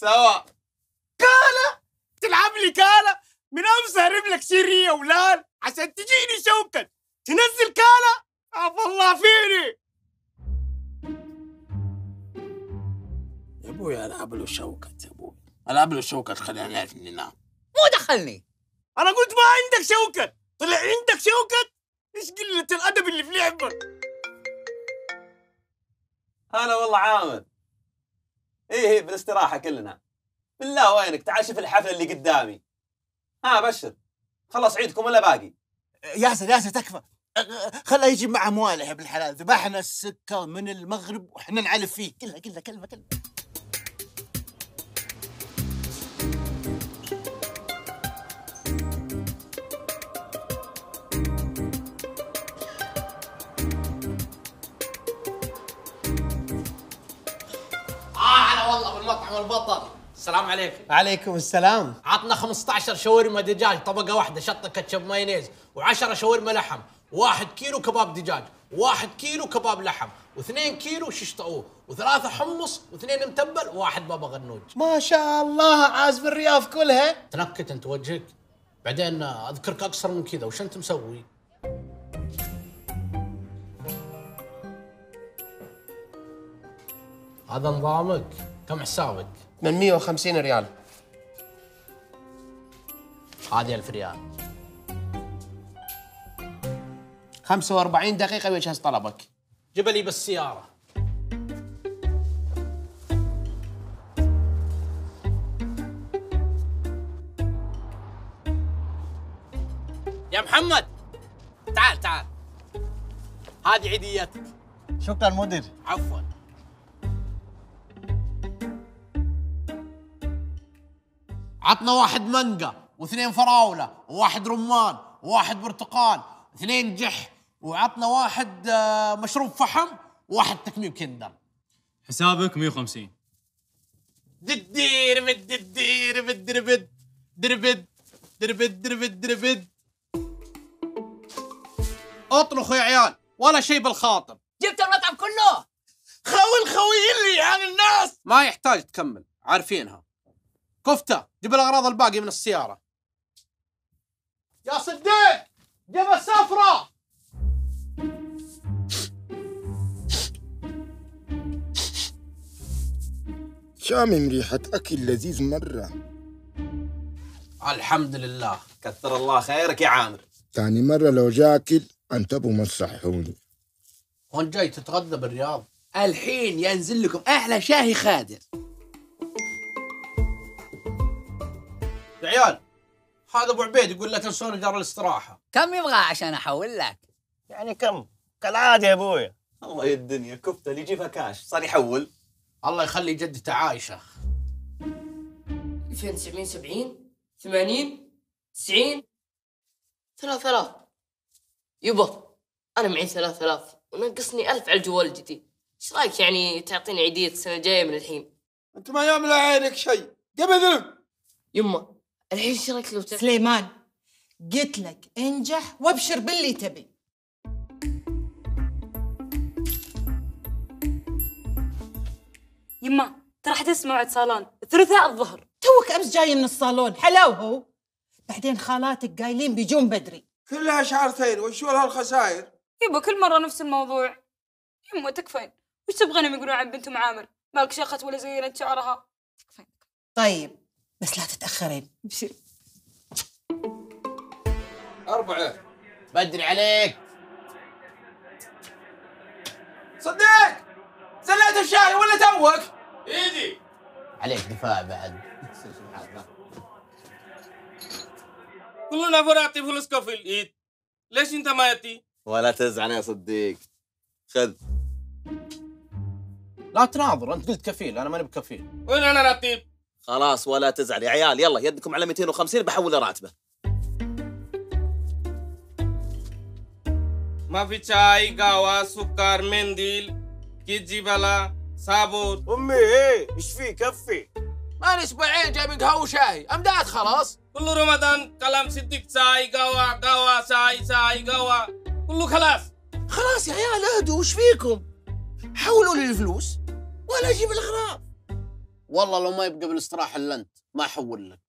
سوا كالا تلعب لي كالا. من أمس هرب لك سرية ولال عشان تجيني شوكت تنزل كالا؟ عف الله فيني. يا أبوي العب له شوكت يا أبوي. العب له شوكت خلينا نعرف ننام مو دخلني. أنا قلت ما عندك شوكت طلع عندك شوكت إيش قلة الأدب اللي في لعبك؟ هلا والله عامر. إيه إيه بالاستراحه كلنا. بالله وينك؟ تعال شوف الحفلة اللي قدامي. ها بشر. خلص عيدكم ولا باقي؟ ياسر ياسر تكفى. خلها يجي مع امواله يا ابن الحلال ذبحنا السكه من المغرب وإحنا نعلف فيه. كلها كلها كلمه كلمه بالمطعم البطل السلام عليكم. عليكم السلام. عطنا 15 شاورما دجاج طبقة واحدة شطة كاتشب مايونيز و10 شاورما لحم. واحد كيلو كباب دجاج واحد كيلو كباب لحم واثنين كيلو شيش طاووق وثلاثة حمص واثنين متبل وواحد بابا غنوج. ما شاء الله عازب الرياض كلها. تنكت انت وجهك. بعدين أذكرك اقصر من كذا وش أنت مسوي؟ هذا نظامك. كم حسابك؟ من 150 ريال. هذه 1000 ريال. 45 دقيقة ويجهز طلبك. جيب لي بالسيارة. يا محمد تعال تعال. هذه عيديتك. شكرا مدير. عفوا. عطنا واحد مانجا واثنين فراولة وواحد رمان وواحد برتقال اثنين جح وعطنا واحد آه، مشروب فحم وواحد تكميم كندر. حسابك 150 ددير بد ددير بد دربد دربد دربد دربد دربد اطلقوا يا عيال ولا شيء بالخاطر. جبت المطعم كله؟ خوي لي عن الناس. ما يحتاج تكمل عارفينها. كفتة جيب الأغراض الباقي من السيارة. يا صديق جيب السفرة. شامم ريحة أكل لذيذ مرة. الحمد لله. كثر الله خيرك يا عامر. تاني مرة لو جا أكل انتبهوا ما تصحوني وين جاي تتغدى بالرياض. الحين ينزل لكم أحلى شاهي خادر يا عيال هذا أبو عبيد يقول لا تنسون دار الاستراحة. كم يبغى عشان أحول لك؟ يعني كم؟ كالعادة يا ابويا الله يا الدنيا كفتة اللي يجيبها كاش صار يحول. الله يخلي جدته عايشة 2770 80 90 3000 يبا أنا معي 3000 ونقصني 1000 على الجوال الجديد إيش رأيك يعني تعطيني عيدية السنة الجاية من الحين؟ أنت ما يعمل عينك شيء. قبل ذنب. يما. الحين إيش رايك لو سليمان قلت لك انجح وابشر باللي تبي. يما ترى حتسمع موعد صالون. الثلاثاء الظهر. توك أمس جاي من الصالون. حلاو هو بعدين خالاتك قايلين بيجون بدري. كلها شعرتين. وشو هالخسائر؟ يبا كل مرة نفس الموضوع. يما تكفين. وش تبغينهم يقولون عن بنتهم عامر؟ مالك شيخت ولا زينت شعرها؟ تكفين طيب بس لا تتأخرين. ابشري أربعة. بدري عليك. صديق! زليت الشاي ولا توك؟ إيدي. عليك دفاع بعد. كلنا فرعتي فلوسك في الإيد. ليش أنت ما يأتي؟ ولا تزعل يا صديق. خذ. لا تناظر أنت قلت كفيل أنا ماني بكفيل. وين أنا رتيب؟ خلاص ولا تزعل. يا عيال يلا يدكم على 250 بحول راتبه. ما في شاي قهوة سكر منديل كيجي بلا صابون. أمي إيه إيش في؟ كفي. ماني أسبوعين جايب قهوة وشاي. أمداد خلاص. كل رمضان كلام صديق شاي قهوة قهوة شاي شاي قهوة. كله خلاص. خلاص يا عيال اهدوا وش فيكم؟ حولوا لي الفلوس ولا أجيب الإغراض. والله لو ما يبقى بالاستراحة الا انت ما أحول لك.